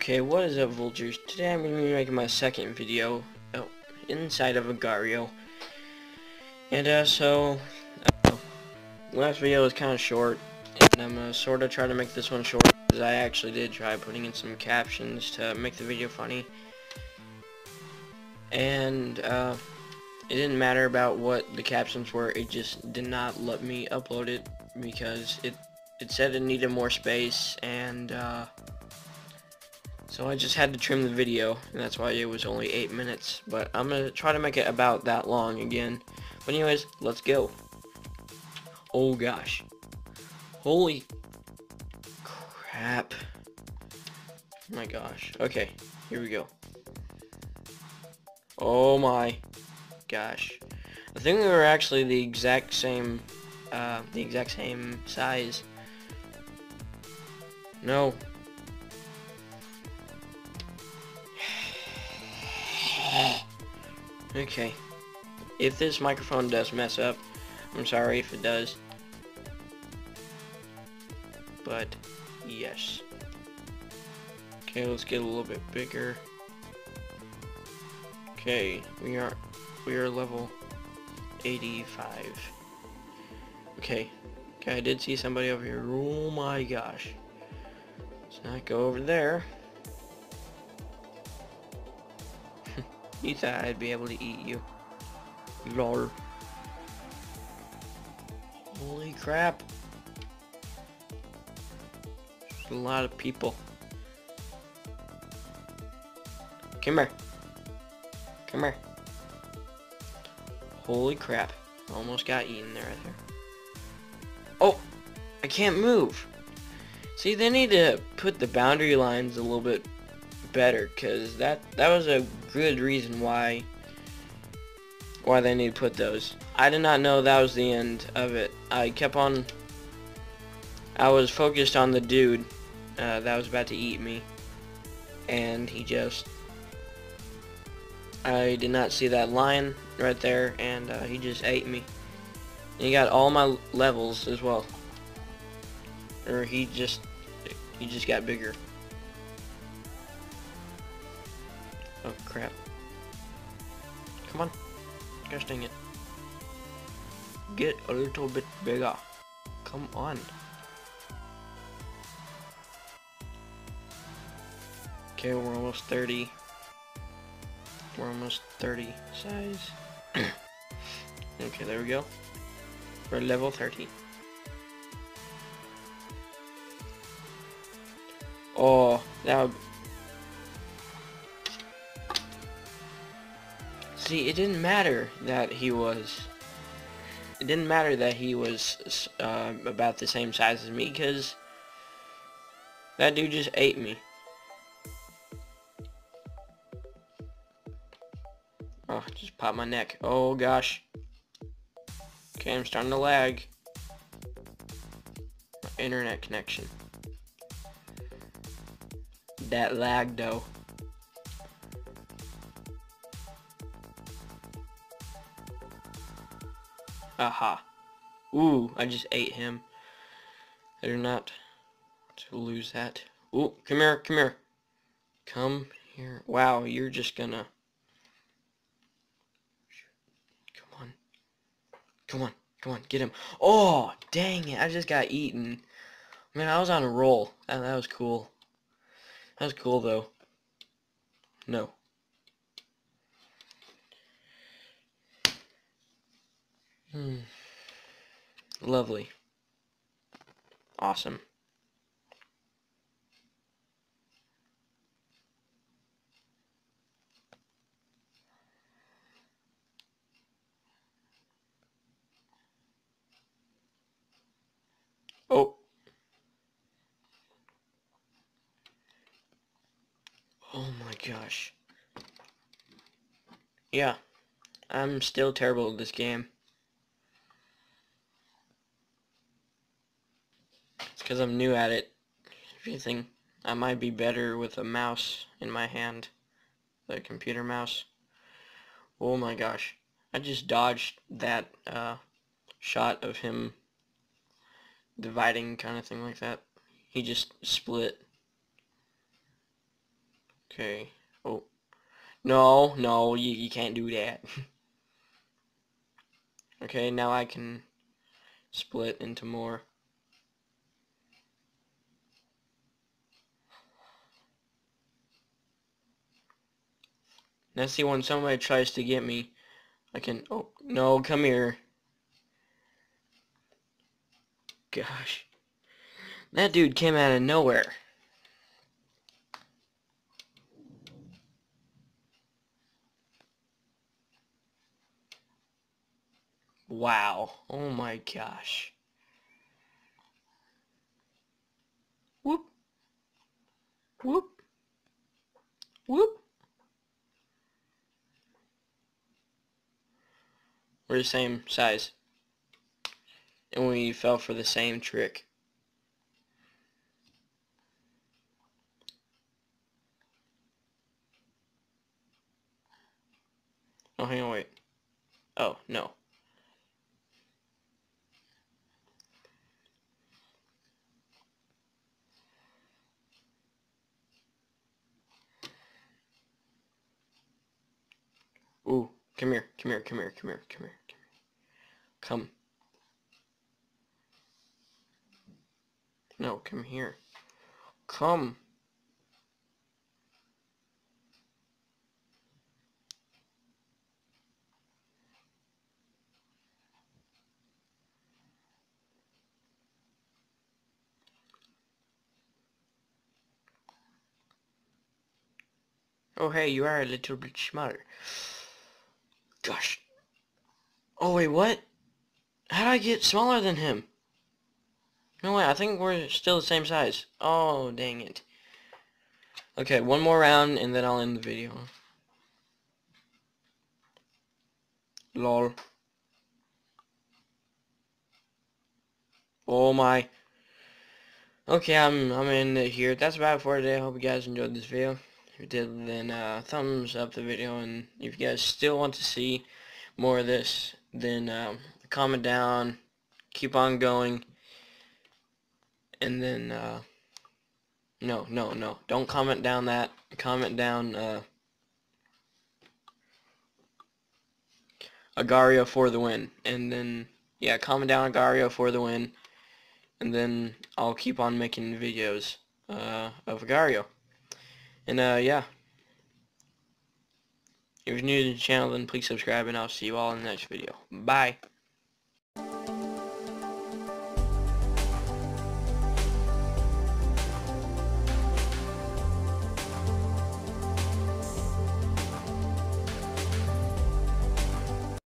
Okay, what is up vultures? Today I'm going to be making my second video oh, inside of Agar.io. And uh, so, uh, last video was kind of short, and I'm going to sort of try to make this one short, because I actually did try putting in some captions to make the video funny. And uh, it didn't matter about what the captions were, it just did not let me upload it, because it, it said it needed more space, and uh, so I just had to trim the video, and that's why it was only 8 minutes. But I'm going to try to make it about that long again. But anyways, let's go. Oh gosh. Holy crap. Oh my gosh. Okay, here we go. Oh my gosh. I think we were actually the exact same, uh, the exact same size. No, Okay. If this microphone does mess up, I'm sorry if it does. But, yes. Okay, let's get a little bit bigger. Okay, we are we are level 85. Okay. Okay, I did see somebody over here. Oh my gosh. Let's not go over there. You thought I'd be able to eat you. Lol. Holy crap. There's a lot of people. Come here. Come here. Holy crap. Almost got eaten there, right there. Oh! I can't move! See, they need to put the boundary lines a little bit better because that that was a good reason why why they need to put those. I did not know that was the end of it. I kept on I was focused on the dude uh, that was about to eat me and he just I did not see that lion right there and uh, he just ate me. And he got all my levels as well. Or he just he just got bigger. Crap. Come on. Gosh dang it. Get a little bit bigger. Come on. Okay, we're almost 30. We're almost 30 size. okay, there we go. We're level 30. Oh, that See, it didn't matter that he was... It didn't matter that he was uh, about the same size as me, because that dude just ate me. Oh, just popped my neck. Oh, gosh. Okay, I'm starting to lag. My internet connection. That lag, though. Aha. Ooh, I just ate him. I do not to lose that. Ooh, come here, come here. Come here. Wow, you're just gonna... Come on. Come on, come on, get him. Oh, dang it, I just got eaten. Man, I was on a roll. That, that was cool. That was cool, though. No. Hmm. Lovely. Awesome. Oh. Oh my gosh. Yeah. I'm still terrible at this game. Because I'm new at it. Think I might be better with a mouse in my hand, the computer mouse. Oh my gosh. I just dodged that uh, shot of him dividing kind of thing like that. He just split. Okay. Oh. No, no, you, you can't do that. okay, now I can split into more. Now see when somebody tries to get me, I can, oh, no, come here. Gosh. That dude came out of nowhere. Wow. Oh my gosh. Whoop. Whoop. Whoop. We're the same size. And we fell for the same trick. Oh, hang on, wait. Oh, no. Ooh, come here, come here, come here, come here, come here, come. No, come here. Come. Oh, hey, you are a little bit smarter. Gosh. Oh, wait, what? How did I get smaller than him? No, way, I think we're still the same size. Oh, dang it. Okay, one more round, and then I'll end the video. Lol. Oh my. Okay, I'm I'm in here. That's about it for today. I hope you guys enjoyed this video. If you did, then uh, thumbs up the video. And if you guys still want to see more of this, then um, comment down. Keep on going. And then, uh, no, no, no. Don't comment down that. Comment down, uh, Agar.io for the win. And then, yeah, comment down Agar.io for the win. And then I'll keep on making videos uh, of Agar.io. And, uh, yeah. If you're new to the channel, then please subscribe, and I'll see you all in the next video. Bye. Thank you.